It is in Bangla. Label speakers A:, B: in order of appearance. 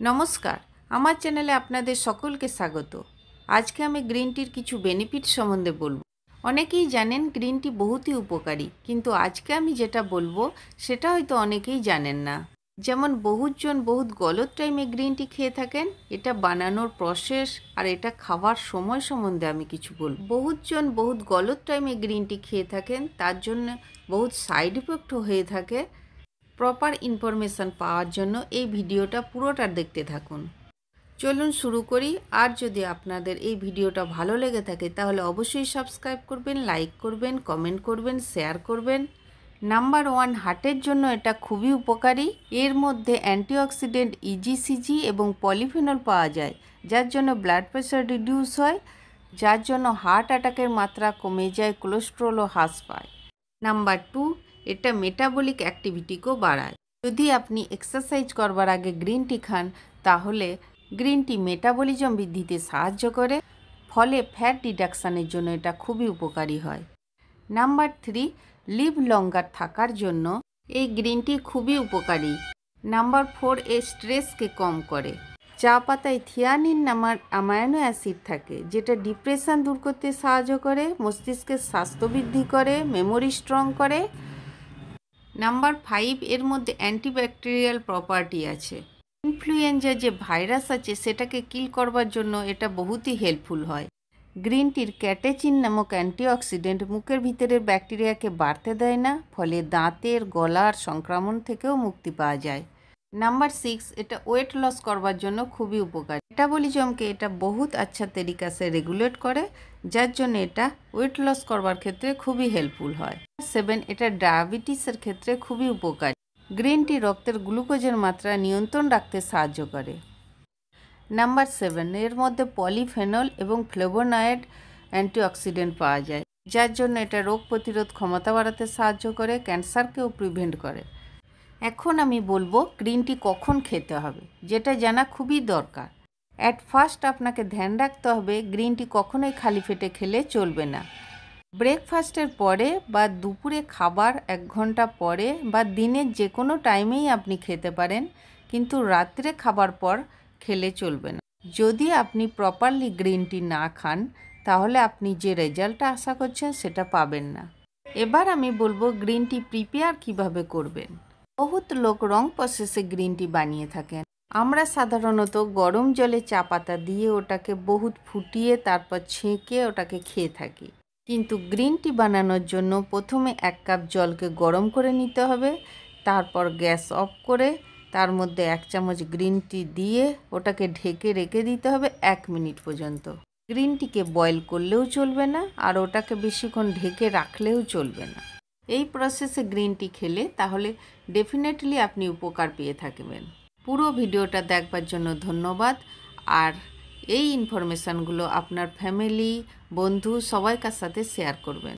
A: নমস্কার, আমার চ্যানেলে আপনাদের সকলকে স্বাগত। আজকে আমি গ্রিন টির কিছু বেনিফিট সম্বন্ধে বলব। অনেকেই জানেন গ্রিন টি বহুতই উপকারী, কিন্তু আজকে আমি যেটা বলব, সেটা হয়তো অনেকেই জানেন না। যেমন বহুতজন বহুত গলত টাইমে গ্রিন টি খেয়ে থাকেন, এটা বানানোর প্রসেস আর এটা খাওয়ার সময় সম্বন্ধে আমি কিছু বলব। বহুতজন বহুত গলত টাইমে গ্রিন টি খেয়ে থাকেন, তার জন্য বহুত সাইড ইফেক্টও হয়ে থাকে প্রপার ইনফরমেশান পাওয়ার জন্য এই ভিডিওটা পুরোটা দেখতে থাকুন। চলুন শুরু করি। আর যদি আপনাদের এই ভিডিওটা ভালো লেগে থাকে, তাহলে অবশ্যই সাবস্ক্রাইব করবেন লাইক করবেন কমেন্ট করবেন শেয়ার করবেন। নাম্বার ওয়ান হার্টের জন্য এটা খুবই উপকারী। এর মধ্যে অ্যান্টিঅক্সিডেন্ট ইজিসিজি এবং পলিফেনল পাওয়া যায়, যার জন্য ব্লাড প্রেশার রিডিউস হয়, যার জন্য হার্ট অ্যাটাকের মাত্রা কমে যায় কোলেস্ট্রলও হ্রাস পায়। নাম্বার টু এটা মেটাবলিক অ্যাক্টিভিটিকেও বাড়ায়। যদি আপনি এক্সারসাইজ করবার আগে গ্রিন টি খান, তাহলে গ্রিন টি মেটাবলিজম বৃদ্ধিতে সাহায্য করে, ফলে ফ্যাট ডিডাকশানের জন্য এটা খুবই উপকারী হয়। নাম্বার থ্রি লিভ লঙ্গার থাকার জন্য এই গ্রিন টি খুবই উপকারী। নাম্বার ফোর এ স্ট্রেসকে কম করে। চা পাতায় থিয়ানিন নামার অ্যামাইনো অ্যাসিড থাকে, যেটা ডিপ্রেশন দূর করতে সাহায্য করে, মস্তিষ্কের স্বাস্থ্য বৃদ্ধি করে মেমোরি স্ট্রং করে নাম্বার ফাইভ এর মধ্যে অ্যান্টিব্যাকটেরিয়াল প্রপার্টি আছে। ইনফ্লুয়েঞ্জা যে ভাইরাস আছে, সেটাকে কিল করবার জন্য এটা বহুতই হেল্পফুল হয়। গ্রিন টির ক্যাটেচিন নামক অ্যান্টিঅক্সিডেন্ট মুখের ভিতরের ব্যাকটেরিয়াকে বাড়তে দেয় না, ফলে দাঁতের, গলার সংক্রমণ থেকেও মুক্তি পাওয়া যায়। নাম্বার সিক্স এটা ওয়েট লস করবার জন্য খুবই উপকারী। মেটাবলিজমকে এটা বহুত আচ্ছা তরিকাসে রেগুলেট করে, যার জন্য এটা ওয়েট লস করবার ক্ষেত্রে খুবই হেল্পফুল হয়। সেভেন এটা ডায়াবেটিসের ক্ষেত্রে খুবই উপকারী। গ্রিন টি রক্তের গ্লুকোজের মাত্রা নিয়ন্ত্রণ রাখতে সাহায্য করে। নাম্বার সেভেন এর মধ্যে পলিফেনল এবং ফ্লেভোনয়েড অ্যান্টিঅক্সিডেন্ট পাওয়া যায়, যার জন্য এটা রোগ প্রতিরোধ ক্ষমতা বাড়াতে সাহায্য করে ক্যান্সারকেও প্রিভেন্ট করে। এখন আমি বলব গ্রিন টি কখন খেতে হবে, যেটা জানা খুবই দরকার। অ্যাট ফার্স্ট আপনাকে ধ্যান রাখতে হবে গ্রিন টি কখনোই খালি পেটে খেলে চলবে না। ব্রেকফাস্টের পরে বা দুপুরে খাবার এক ঘণ্টা পরে বা দিনের যে কোনো টাইমেই আপনি খেতে পারেন, কিন্তু রাত্রে খাবার পর খেলে চলবে না। যদি আপনি প্রপারলি গ্রিন টি না খান, তাহলে আপনি যে রেজাল্টটা আশা করছেন সেটা পাবেন না। এবার আমি বলব গ্রিন টি প্রিপেয়ার কীভাবে করবেন। বহুত লোক রং প্রসেসে গ্রিন টি বানিয়ে থাকেন। আমরা সাধারণত গরম জলে চা পাতা দিয়ে ওটাকে বহুত ফুটিয়ে তারপর ছেঁকে ওটাকে খেয়ে থাকি। কিন্তু গ্রিন টি বানানোর জন্য প্রথমে এক কাপ জলকে গরম করে নিতে হবে, তারপর গ্যাস অফ করে তার মধ্যে এক চামচ গ্রিন টি দিয়ে ওটাকে ঢেকে রেখে দিতে হবে এক মিনিট পর্যন্ত। গ্রিন টিকে বয়েল করলেও চলবে না আর ওটাকে বেশিক্ষণ ঢেকে রাখলেও চলবে না। এই প্রসেসে গ্রিন টি খেলে তাহলে ডেফিনেটলি আপনি উপকার পেয়ে থাকবেন। পুরো ভিডিওটা দেখবার জন্য ধন্যবাদ। আর এই ইনফরমেশানগুলো আপনার ফ্যামিলি বন্ধু, সবাইকার সাথে শেয়ার করবেন।